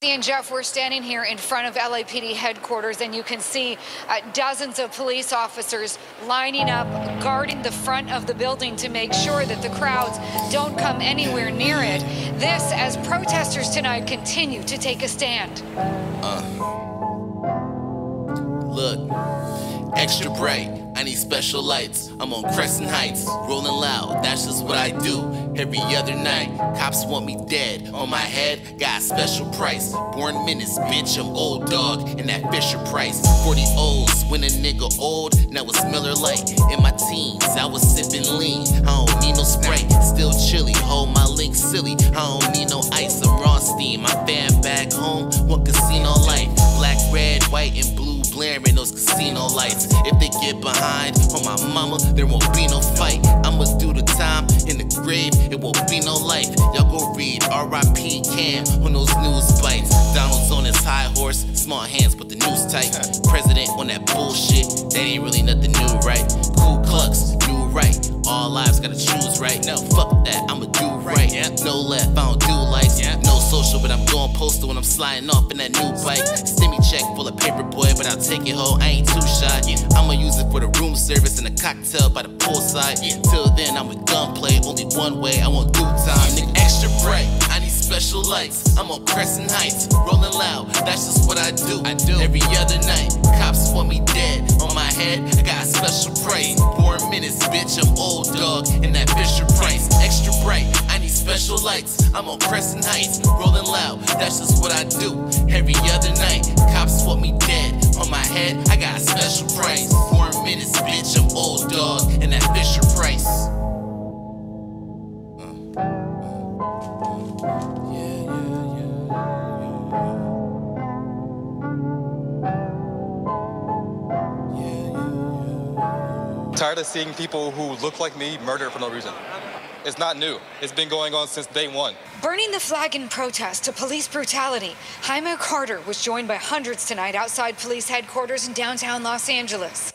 And Jeff, we're standing here in front of LAPD headquarters, and you can see uh, dozens of police officers lining up, guarding the front of the building to make sure that the crowds don't come anywhere near it. This as protesters tonight continue to take a stand. Uh, look, extra bright. I need special lights. I'm on Crescent Heights, rolling loud. That's just what I do every other night. Cops want me dead. On my head, got a special price. Born minutes, bitch. I'm old dog in that Fisher Price. For these O's, when a nigga old, now it's Miller Lite. In my teens, I was sipping lean. I don't need no Sprite, still chilly. Hold my link silly. I don't need no ice. I'm raw steam. My fan back home, one casino life. Black, red, white, and blaring those casino lights. If they get behind on my mama, there won't be no fight. I'ma do the time in the grave, it won't be no life. Y'all go read R.I.P. Cam on those news bites. Donald's on his high horse, small hands, but the news tight. President on that bullshit, that ain't really nothing new, right? Ku Klux, new right. All lives gotta choose right. No, fuck that, I'ma do right. No left, I don't do likes. No social, but I'm going postal when I'm sliding off in that new bike. Stimmy check full of paper but I'll take it home. I ain't too shy. I'ma use it for the room service and a cocktail by the poolside. Till then, I'm with gunplay, only one way. I won't do time, nigga. Extra bright. I need special lights. I'm on Crescent Heights, rolling loud. That's just what I do. I do every other night. Cops want me dead. On my head, I got a special price. Four minutes, bitch. I'm old dog in that Fisher Price. Extra bright. I need special lights. I'm on Crescent Heights, rolling loud. That's just what I do every other night. Cops want me special price. Four minutes, bitch. I'm old dog in that Fisher Price. Tired of seeing people who look like me murdered for no reason. It's not new. It's been going on since day one. Burning the flag in protest to police brutality, Jaime Carter was joined by hundreds tonight outside police headquarters in downtown Los Angeles.